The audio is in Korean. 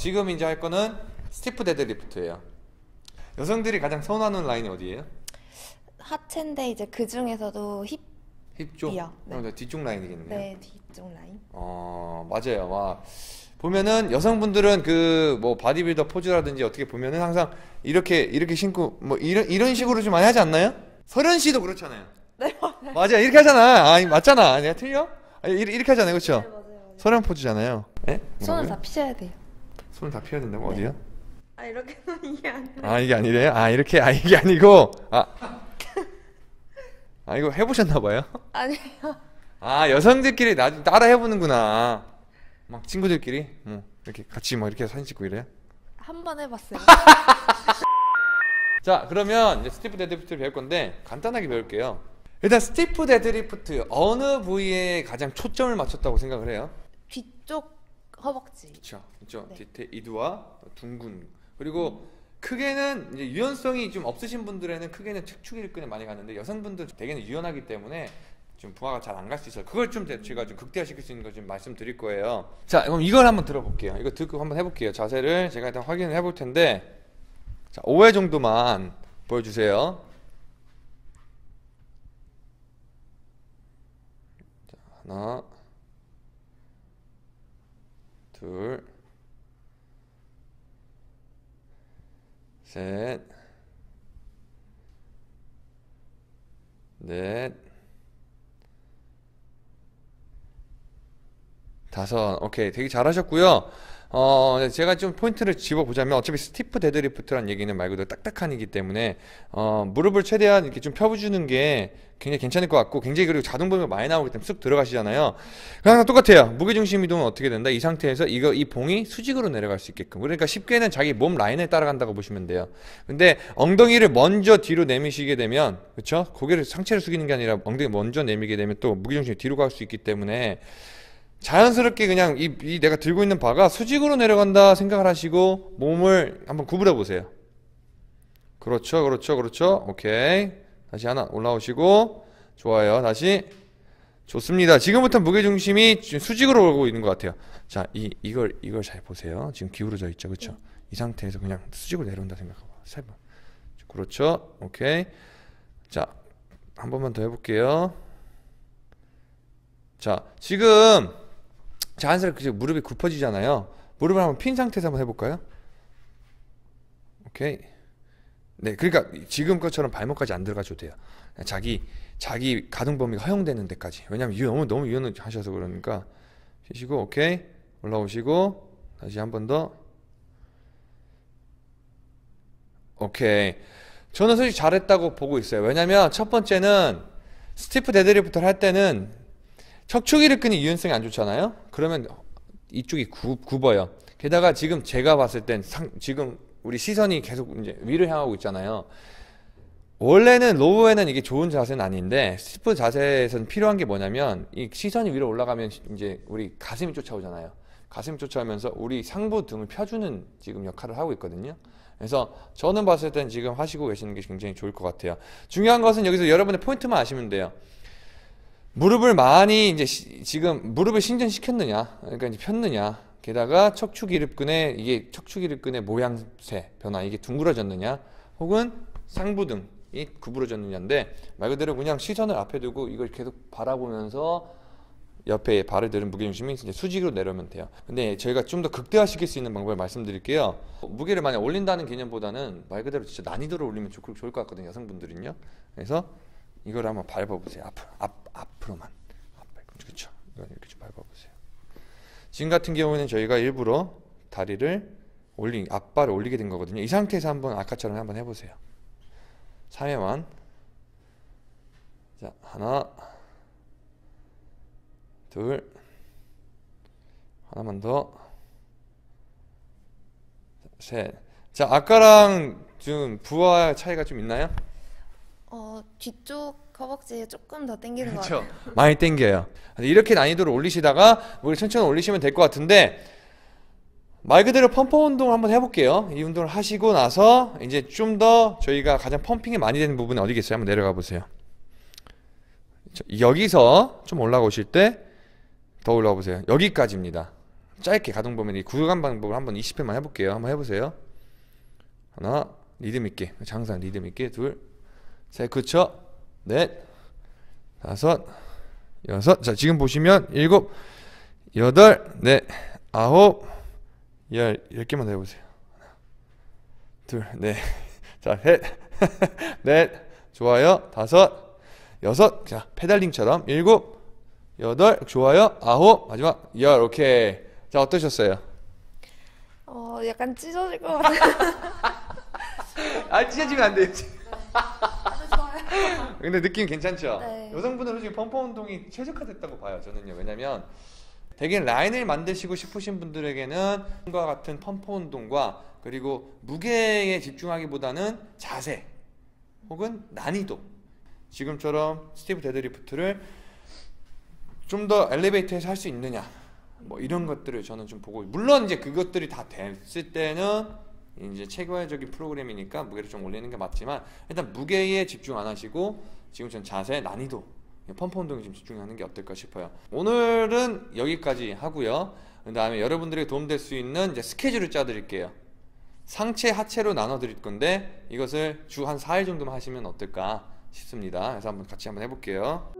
지금 이제 할 거는 stiff deadlift예요. 여성들이 가장 선호하는 라인이 어디예요? 하체인데 이제 그 중에서도 힙, 힙 쪽? 이요. 네. 그럼 뒤쪽 라인이겠네요. 네, 뒤쪽 라인. 어 맞아요. 와 보면은 여성분들은 그 뭐 바디빌더 포즈라든지 어떻게 보면은 항상 이렇게 이렇게 신고 뭐 이런 이런 식으로 좀 많이 하지 않나요? 서른 씨도 그렇잖아요. 네, 맞아요. 맞아 이렇게 하잖아. 아 맞잖아. 내가 틀려? 아니 이렇게, 하잖아요, 그렇죠? 네, 맞아요. 맞아요. 서른 포즈잖아요. 예? 손을 뭐라고요? 다 피셔야 돼요. 손을 다 피워야 된다고 네. 어디요? 아, 이렇게 이게 아니라. 아 이게 아니래요? 아 이렇게 아 이게 아니고 아. 아 이거 해보셨나 봐요? 아니에요. 아 여성들끼리 나 따라 해보는구나. 막 친구들끼리 뭐 이렇게 같이 뭐 이렇게 사진 찍고 이래요? 한 번 해봤어요. 자 그러면 이제 stiff deadlift를 배울 건데 간단하게 배울게요. 일단 stiff deadlift 어느 부위에 가장 초점을 맞췄다고 생각을 해요? 뒤쪽 허벅지. 그렇죠. 그렇죠. 네. 대퇴 이두와 둔근 그리고 크게는 이제 유연성이 좀 없으신 분들에는 크게는 척추 기립근에 많이 가는데 여성분들 대개는 유연하기 때문에 좀 부하가 잘 안 갈 수 있어요. 그걸 좀 제- 제가 좀 극대화시킬 수 있는 거좀 말씀드릴 거예요. 자, 그럼 이걸 한번 들어볼게요. 이거 듣고 한번 해볼게요. 자세를 제가 일단 확인을 해볼 텐데 자, 5회 정도만 보여주세요. 자, 하나, 둘, 셋, 넷, 다섯. 오케이. 되게 잘하셨고요. 어, 네, 제가 좀 포인트를 짚어보자면 어차피 stiff deadlift란 얘기는 말 그대로 딱딱한 이기 때문에 어, 무릎을 최대한 이렇게 좀 펴주는 게 굉장히 괜찮을 것 같고 굉장히 그리고 자동봉이 많이 나오기 때문에 쑥 들어가시잖아요. 항상 똑같아요. 무게중심 이동은 어떻게 된다? 이 상태에서 이거 이 봉이 수직으로 내려갈 수 있게끔. 그러니까 쉽게는 자기 몸 라인을 따라간다고 보시면 돼요. 근데 엉덩이를 먼저 뒤로 내미시게 되면 그렇죠? 고개를 상체를 숙이는 게 아니라 엉덩이 먼저 내미게 되면 또 무게중심이 뒤로 갈 수 있기 때문에 자연스럽게 그냥 이, 이 내가 들고 있는 바가 수직으로 내려간다 생각을 하시고 몸을 한번 구부려 보세요. 그렇죠, 그렇죠, 그렇죠. 오케이. 다시 하나 올라오시고 좋아요. 다시 좋습니다. 지금부터 무게 중심이 수직으로 오고 있는 것 같아요. 자, 이 이걸 이걸 잘 보세요. 지금 기울어져 있죠, 그렇죠? 이 상태에서 그냥 수직으로 내려온다 생각하고 세 번. 그렇죠. 오케이. 자, 한 번만 더 해볼게요. 자, 지금 자연스럽게 무릎이 굽어지잖아요. 무릎을 한번 핀 상태에서 한번 해볼까요? 오케이. 네, 그러니까 지금 것처럼 발목까지 안 들어가줘도 돼요. 자기 자기 가동 범위가 허용되는 데까지. 왜냐면 유- 너무 너무 유연하셔서 그러니까 쉬시고 오케이 올라오시고 다시 한 번 더. 오케이. 저는 솔직히 잘했다고 보고 있어요. 왜냐면 첫 번째는 stiff deadlift를 할 때는 척추기립근이 유연성이 안 좋잖아요. 그러면 이쪽이 구, 굽어요. 게다가 지금 제가 봤을 땐 상, 지금 우리 시선이 계속 이제 위를 향하고 있잖아요. 원래는 row에는 이게 좋은 자세는 아닌데 stiff 자세에서는 필요한 게 뭐냐면 이 시선이 위로 올라가면 이제 우리 가슴이 쫓아오잖아요. 가슴이 쫓아오면서 우리 상부 등을 펴주는 지금 역할을 하고 있거든요. 그래서 저는 봤을 땐 지금 하시고 계시는 게 굉장히 좋을 것 같아요. 중요한 것은 여기서 여러분의 포인트만 아시면 돼요. 무릎을 많이 이제 시- 지금 무릎을 신전시켰느냐, 그러니까 이제 폈느냐, 게다가 척추기립근의 이게 척추기립근의 모양새 변화 이게 둥그러졌느냐, 혹은 상부등이 구부러졌느냐인데 말 그대로 그냥 시선을 앞에 두고 이걸 계속 바라보면서 옆에 발을 들은 무게중심이 이제 수직으로 내려오면 돼요. 근데 저희가 좀 더 극대화시킬 수 있는 방법을 말씀드릴게요. 무게를 만약 올린다는 개념보다는 말 그대로 진짜 난이도를 올리면 좋, 좋을 것 같거든요. 여성분들은요. 그래서 이걸 한번 밟아보세요. 앞으로, 앞, 앞으로만. 그렇죠. 이걸 이렇게 좀 밟아보세요. 지금 같은 경우에는 저희가 일부러 다리를 올리, 앞발을 올리게 된 거거든요. 이 상태에서 한번 아까처럼 한번 해보세요. 3회만. 자, 하나, 둘, 하나만 더, 셋. 자, 아까랑 좀 부하 차이가 좀 있나요? 어, 뒤쪽 허벅지에 조금 더 당기는 것 그렇죠. 같아요. 많이 땡겨요. 이렇게 난이도를 올리시다가 우리 천천히 올리시면 될 것 같은데 말 그대로 펌프 운동을 한번 해볼게요. 이 운동을 하시고 나서 이제 좀 더 저희가 가장 펌핑이 많이 되는 부분이 어디겠어요? 한번 내려가 보세요. 저- 여기서 좀 올라오실 때 더 올라가 보세요. 여기까지입니다. 짧게 가동 범위 이 구간 방법을 한번 20회만 해볼게요. 한번 해보세요. 하나 리듬 있게 장상 리듬 있게 둘 셋 그쵸? 넷 다섯 여섯. 자 지금 보시면 일곱 여덟 네 아홉 열. 열 개만 더 해보세요. 둘 넷 자 셋 넷. 좋아요. 다섯 여섯. 자 페달링처럼 일곱 여덟. 좋아요. 아홉. 마지막 열. 오케이. 자 어떠셨어요? 어, 약간 찢어질 것 같아요. 아 찢어지면 안 돼요. 좋아요. 근데 느낌 괜찮죠? 네. 여성분들은 지금 펌프 운동이 최적화됐다고 봐요. 저는요. 왜냐면 대개 라인을 만드시고 싶으신 분들에게는 과 같은 펌프 운동과 그리고 무게에 집중하기보다는 자세 혹은 난이도 지금처럼 stiff deadlift를 좀 더 elevated에서 할 수 있느냐 뭐 이런 것들을 저는 좀 보고 물론 이제 그것들이 다 됐을 때는 이제 체계적인 프로그램이니까 무게를 좀 올리는 게 맞지만 일단 무게에 집중 안 하시고 지금처럼 자세 난이도 펌프 운동에 좀 집중하는 게 어떨까 싶어요. 오늘은 여기까지 하고요. 그 다음에 여러분들에게 도움될 수 있는 이제 스케줄을 짜드릴게요. 상체 하체로 나눠 드릴 건데 이것을 주 한 4일 정도만 하시면 어떨까 싶습니다. 그래서 한번 같이 한번 해볼게요